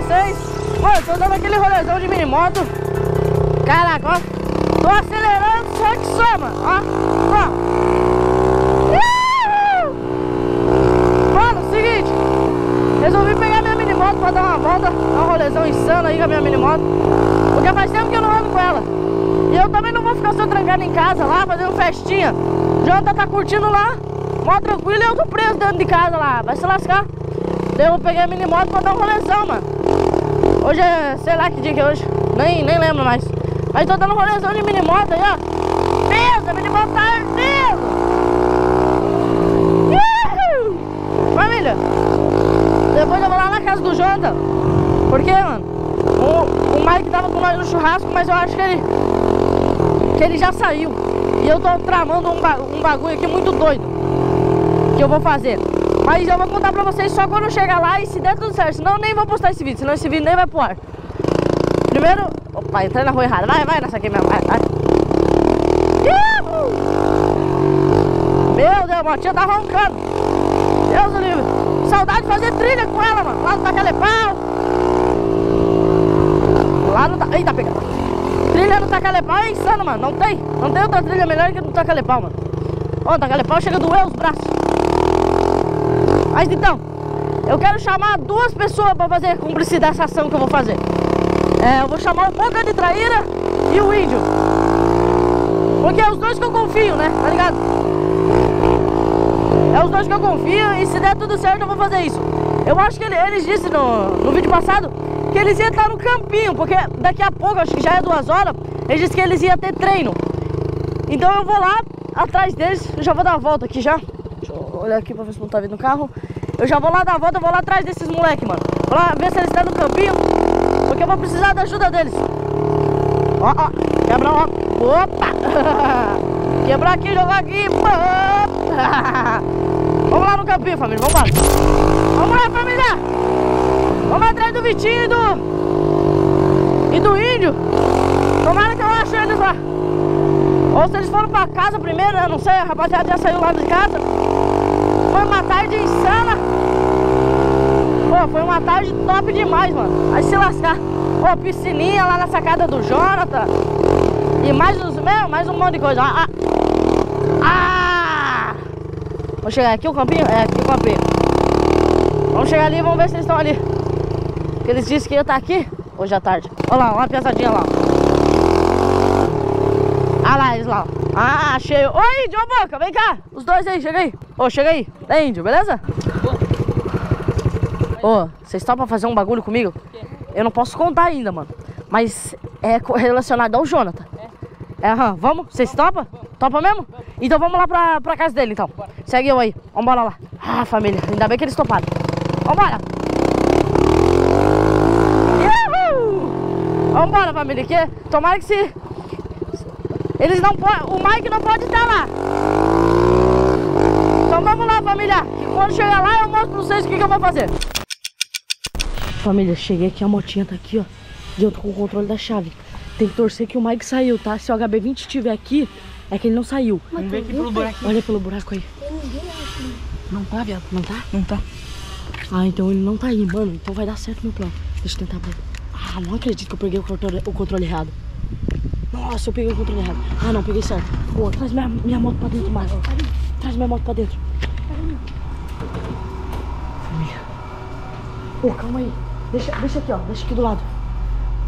vocês. Mano, tô dando aquele rolezão de mini moto. Caraca, ó. Tô acelerando só que só, mano. Ó, ó. Mano, seguinte. Resolvi pegar minha mini moto pra dar uma volta. Dar um rolezão insano aí com a minha mini moto. Porque faz tempo que eu não ando com ela. E eu também não vou ficar só trancado em casa lá, fazendo festinha. Janta tá curtindo lá, mó tranquilo e eu tô preso dentro de casa lá. Vai se lascar. Daí eu peguei a mini moto pra dar um rolezão, mano. Hoje é, sei lá que dia que é hoje. Nem, nem lembro mais. Mas tô dando rolezão de mini moto aí, ó. Deus, a mini moto tá. Família, depois eu vou lá na casa do Jonathan. Por quê, mano? O, o Mike tava com nós no churrasco, mas eu acho que ele que ele já saiu. E eu tô tramando um, ba um bagulho aqui muito doido que eu vou fazer. Mas eu vou contar pra vocês só quando chegar lá e se der tudo certo. Senão eu nem vou postar esse vídeo, senão esse vídeo nem vai pro ar. Primeiro... Opa, entrei na rua errada. Vai, vai nessa aqui mesmo. Vai, vai. Meu Deus, a motinha tá roncando. Deus do livre. Saudade de fazer trilha com ela, mano. Lá no Tacalepau. Lá no... Eita, pega. Trilha no Tacalepau é insano, mano. Não tem. Não tem outra trilha melhor que no Tacalepau, mano. Ó, no Tacalepau chega a doer os braços. Mas então, eu quero chamar duas pessoas pra fazer cúmplice dessa ação que eu vou fazer. É, eu vou chamar o Boca de Traíra e o Índio. Porque é os dois que eu confio, né? Tá ligado? É os dois que eu confio e se der tudo certo eu vou fazer isso. Eu acho que ele, eles disseram no, no vídeo passado que eles iam estar no campinho, porque daqui a pouco, acho que já é duas horas, eles disseram que eles iam ter treino. Então eu vou lá atrás deles, eu já vou dar a volta aqui já. Deixa eu olhar aqui pra ver se não tá vindo o carro. Eu já vou lá dar a volta, eu vou lá atrás desses moleques, mano. Vou lá ver se eles estão no campinho, porque eu vou precisar da ajuda deles. Ó, ó, quebra, ó. Opa! Quebrar aqui, jogar aqui. Vamos lá no campinho, família, vamos lá. Vamos lá, família! Vamos atrás do Vitinho e do... E do Índio. Tomara que eu ache eles lá. Ou se eles foram pra casa primeiro, né? Não sei, a rapaziada já saiu lá de casa. Foi uma tarde insana. Foi uma tarde top demais, mano. Vai se lascar. Pô, piscininha lá na sacada do Jonathan. E mais uns, meu, mais um monte de coisa. Ah! ah. ah. Vamos chegar aqui o campinho? É, aqui o campinho. Vamos chegar ali vamos ver se eles estão ali. Porque eles disseram que ia estar aqui hoje à tarde. Olha lá, uma pesadinha lá. Ah lá, eles lá. Ah, achei. Oi, índio, boca, vem cá. Os dois aí, chega aí. Ô, chega aí. É índio, beleza? Ô, vocês estão pra fazer um bagulho comigo? Eu não posso contar ainda, mano. Mas é relacionado ao Jonathan. É, aham. Vamos? Vocês topam? Topa mesmo? Então vamos lá pra, pra casa dele, então. Segue eu aí. Vambora lá. Ah, família. Ainda bem que eles toparam. Vambora. Uhul! Vambora, família. Que tomara que se... Eles não podem... O Mike não pode estar lá. Então vamos lá, família. Que quando chegar lá, eu mostro pra vocês o que, que eu vou fazer. Família, cheguei aqui. A motinha tá aqui, ó. E eu tô com o controle da chave. Tem que torcer que o Mike saiu, tá? Se o HB20 estiver aqui, é que ele não saiu. Vamos ver aqui pelo buraco. Olha pelo buraco aí. Não tá, viado? Não tá? Não tá. Ah, então ele não tá aí, mano. Então vai dar certo meu plano. Deixa eu tentar abrir. Ah, não acredito que eu peguei o controle, o controle errado. Nossa, eu peguei o controle errado. Ah, não, peguei certo. Pô, traz minha, minha moto pra dentro, Marcos. Traz minha moto pra dentro. Família. Pô, calma aí. Deixa, deixa aqui, ó. Deixa aqui do lado.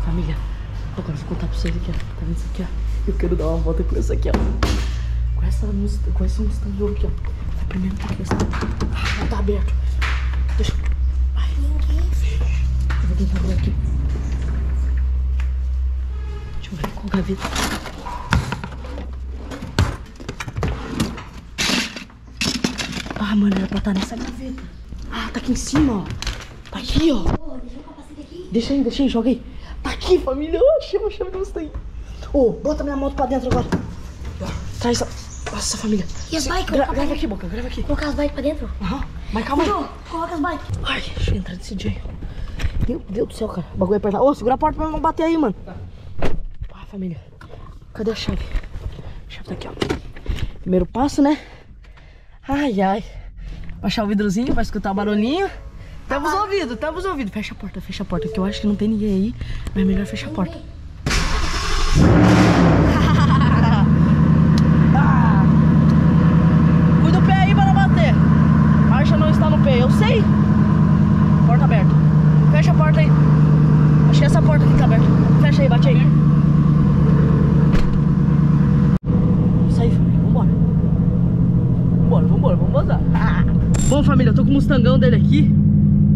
Família. Agora eu vou contar pra vocês aqui, ó. Tá vendo isso aqui, ó? Eu quero dar uma volta com essa aqui, ó. Com essa com esse Mustang aqui, ó. Vai primeiro tá aqui, Ah, não tá aberto. Deixa. Ai. Eu vou tentar abrir aqui. Deixa eu ver com a gaveta. Ah, mano, era pra estar nessa gaveta. Ah, tá aqui em cima, ó. Tá aqui, ó. Deixa aí, deixa aí, joga aí. Tá aqui, família. Oh, achei uma chave do Mustang. Ô, oh, bota minha moto pra dentro agora. Traz essa. Nossa, família. E as bikes? Gra grava aqui, Boca, grava aqui. Colocar as bikes pra dentro? Aham. Mas calma aí. Coloca as bikes. Ai, deixa eu entrar desse dia. Meu Deus do céu, cara. O bagulho é apertado. Ô, segura a porta pra não bater aí, mano. Ah, família. Cadê a chave? A chave tá aqui, ó. Primeiro passo, né? Ai, ai. Baixar o vidrozinho pra escutar o barulhinho. Temos ouvido, temos ouvido. Fecha a porta, fecha a porta, que eu acho que não tem ninguém aí. Mas é melhor fechar a porta. Ah. Cuida o pé aí para não bater. Marcha não está no pé, eu sei. Porta aberta. Fecha a porta aí. Acho que essa porta aqui tá aberta. Fecha aí, bate aí. Isso aí, família. Vambora. Vambora, vambora, vamos. Bom, família, eu tô com o mustangão dele aqui.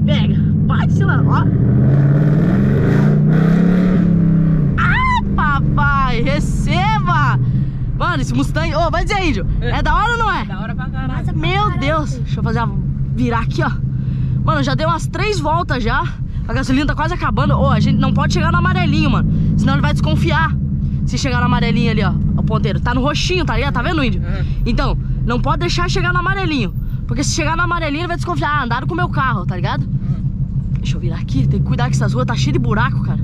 Pega, bate lá, ó. Ah, papai, receba! Mano, esse Mustang, ô, vai dizer, índio, é da hora ou não é? Da hora pra caralho. Meu Deus, deixa eu fazer a... virar aqui, ó. Mano, já deu umas três voltas já. A gasolina tá quase acabando. Ô, a gente não pode chegar no amarelinho, mano. Senão ele vai desconfiar. Se chegar no amarelinho ali, ó. O ponteiro. Tá no roxinho, tá ligado? Tá vendo, índio? Uhum. Então, não pode deixar chegar no amarelinho. Porque se chegar no amarelinho, ele vai desconfiar. Ah, andaram com o meu carro, tá ligado? Deixa eu virar aqui. Tem que cuidar que essas ruas tá cheias de buraco, cara.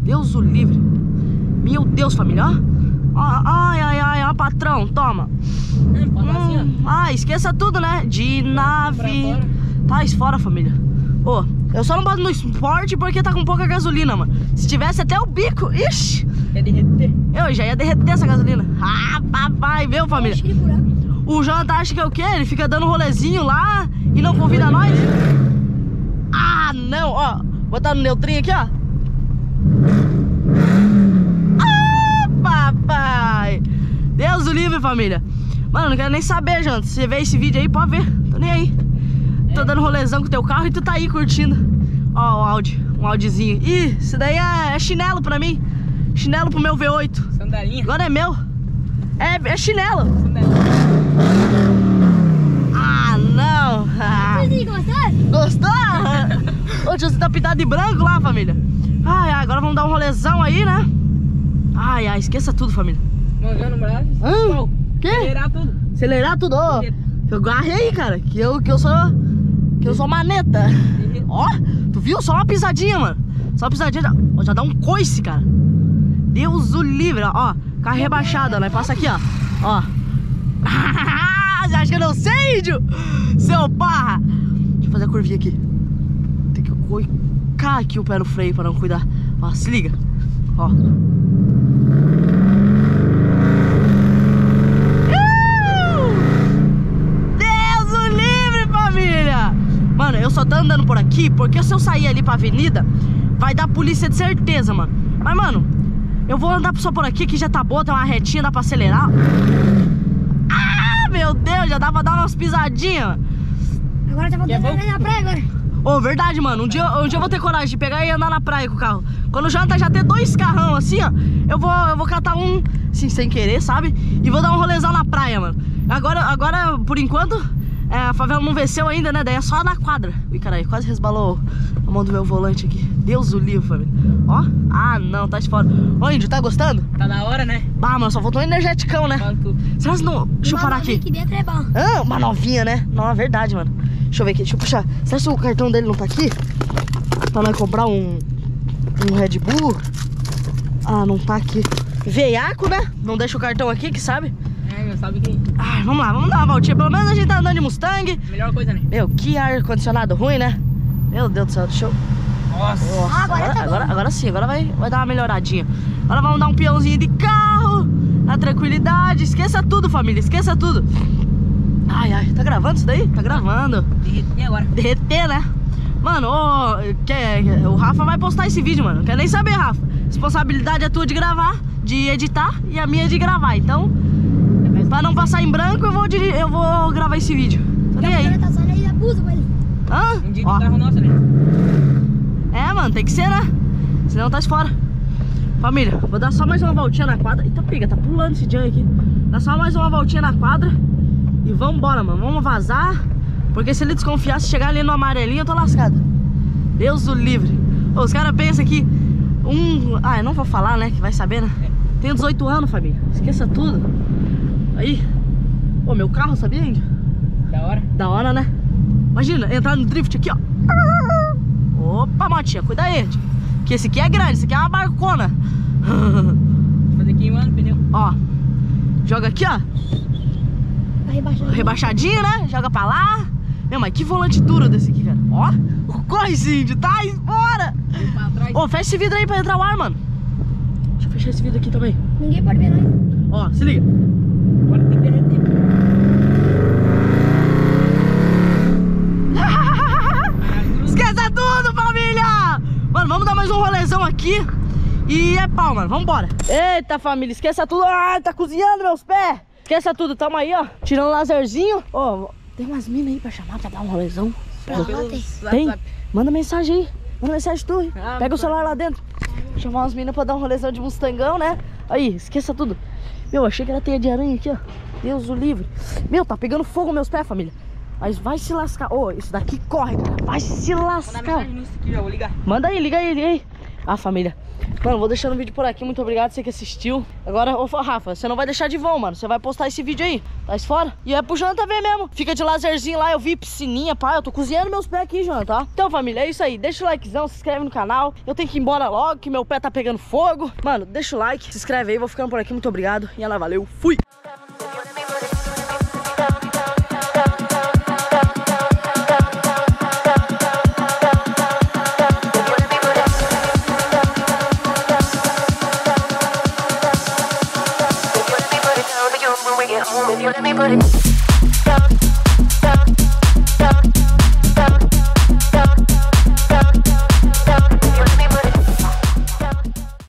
Deus o livre. Meu Deus, família, ó. Ai, ai, ai, ó, patrão, toma. Hum, assim. Hum, ah, esqueça tudo, né? De nave. fora. Tá, esfora, família. Ô, eu só não boto no esporte porque tá com pouca gasolina, mano. Se tivesse até o bico, ixi, Quer derreter. eu já ia derreter essa gasolina. Ah, papai, meu, família. Cheio de buraco. O Jonathan acha que é o quê? Ele fica dando rolezinho lá e não convida nós? Ah, não, ó. Botar no neutrinho aqui, ó. Ah, papai. Deus o livre, família. Mano, não quero nem saber, Jonathan. Se você vê esse vídeo aí, pode ver. Tô nem aí. Tô dando rolezão com teu carro e tu tá aí curtindo. Ó, o Audi. Um Audizinho. Ih, isso daí é, é chinelo pra mim. Chinelo pro meu V8. Sandalinha. Agora é meu. É, é chinelo. Sandalinha. Ah, não. Ah, gostaram? gostou? Ô, tio, você tá pintado de branco lá, família. Ai, ai, agora vamos dar um rolezão aí, né? Ai, ai, esqueça tudo, família. Mangando braço. Hã? Quê? Acelerar tudo. Acelerar tudo, ó. Eu agarrei aí, cara, que eu, que eu sou... Que eu sou maneta. Ó, tu viu? Só uma pisadinha, mano. Só uma pisadinha. Ó, já dá um coice, cara. Deus o livre, ó. carro rebaixado, ó. Nós passa aqui, ó. Ó. Você acha que eu não sei, índio? Seu parra. Deixa eu fazer a curvinha aqui. Tem que colocar aqui o pé no freio pra não cuidar. Ó, se liga. Ó. Uh! Mano, eu só tô andando por aqui porque se eu sair ali pra avenida, vai dar polícia de certeza, mano. Mas, mano, eu vou andar só por aqui que já tá boa, tem uma retinha, dá pra acelerar. Meu Deus, já dá pra dar umas pisadinhas. Agora tá é voltando ali na praia agora. Ô, verdade, mano. Um dia, um dia eu vou ter coragem de pegar e andar na praia com o carro. Quando o Jonathan já ter dois carrão assim, ó, eu vou, eu vou catar um, assim, sem querer, sabe? E vou dar um rolezão na praia, mano. Agora, agora por enquanto, é, a favela não venceu ainda, né? Daí é só na quadra. Ui, caralho, quase resbalou a mão do meu volante aqui. Deus o livre, família. Ó, ah, não, tá de fora. Ô, Índio, tá gostando? Tá da hora, né? Bah, mano, só faltou um energeticão, né? Tudo. Será que não... Deixa eu parar aqui. Aqui dentro é bom. Ah, uma novinha, né? Não, é verdade, mano. Deixa eu ver aqui, deixa eu puxar. Será que o cartão dele não tá aqui? Pra nós comprar um, um Red Bull? Ah, não tá aqui. Veiaco, né? Não deixa o cartão aqui, que sabe? É, meu, sabe que Ai, vamos lá, vamos dar uma voltinha. Pelo menos a gente tá Mustang. melhor coisa, né? Meu, que ar-condicionado ruim, né? Meu Deus do céu, deixa eu... Nossa. Nossa, Ah, agora agora, tá agora, agora sim, agora vai, vai dar uma melhoradinha. Agora vamos dar um peãozinho de carro, na tranquilidade. Esqueça tudo, família, esqueça tudo. Ai, ai, tá gravando isso daí? Tá gravando. E agora? Derreter, né? Mano, ô, quer, o Rafa vai postar esse vídeo, mano. Não quer nem saber, Rafa. Responsabilidade é tua de gravar, de editar e a minha é de gravar. Então, pra não passar em branco, eu vou, diri- eu vou gravar esse vídeo. Tô nem aí. Tá. Hã? Um dia de carro nosso, né? É, mano, tem que ser, né? Senão tá fora. Família, vou dar só mais uma voltinha na quadra. Eita, pega, tá pulando esse Jan aqui. Dá só mais uma voltinha na quadra. E vambora, mano. Vamos vazar. Porque se ele desconfiar, se chegar ali no amarelinho, eu tô lascado. Deus o livre. Ô, os caras pensam que um. Ah, eu não vou falar, né? Que vai saber, né? Tenho 18 anos, família. Esqueça tudo. Aí. Ô, meu carro, sabia, Índio? Da hora. Da hora, né? Imagina, entrar no drift aqui, ó. Opa, motinha, cuida aí. tio. Que esse aqui é grande, esse aqui é uma barcona. Fazer queimando o pneu. ó. Joga aqui, ó. Rebaixando. Rebaixadinho, né? Joga pra lá. Meu, mas que volante duro desse aqui, cara. Ó. Nice, índio. Tá, bora. Ô, fecha esse vidro aí pra entrar o ar, mano. Deixa eu fechar esse vidro aqui também. Ninguém pode ver nós. Ó, se liga. Agora tem que derreter. Esqueça tudo, família! Mano, vamos dar mais um rolezão aqui. E é pau, mano. Vambora. Eita, família, esqueça tudo. Ai, tá cozinhando meus pés. Esqueça tudo, tamo aí, ó. Tirando um laserzinho. Ó, tem umas minas aí pra chamar pra dar um rolezão. Pra tem. Manda mensagem aí. Manda mensagem tu. Ah, Pega o celular lá dentro. Chamar umas minas pra dar um rolezão de Mustangão, né? Aí, esqueça tudo. Meu, achei que era teia de aranha aqui, ó. Deus o livre. Meu, tá pegando fogo meus pés, família. Mas vai se lascar. Ô, isso daqui corre, cara. Vai se Manda lascar. mensagem nisso aqui, já vou ligar. Manda aí, liga aí, liga aí. Ah, família. Mano, vou deixando o vídeo por aqui. Muito obrigado você que assistiu. Agora, ô Rafa, você não vai deixar de vão, mano. Você vai postar esse vídeo aí. Tá fora? E é pro Jonathan também mesmo. Fica de laserzinho lá. Eu vi piscininha, pá. Eu tô cozinhando meus pés aqui, Jonathan, tá? Então, família, é isso aí. Deixa o likezão, se inscreve no canal. Eu tenho que ir embora logo, que meu pé tá pegando fogo. Mano, deixa o like, se inscreve aí. Vou ficando por aqui. Muito obrigado. E ela valeu. Fui! putting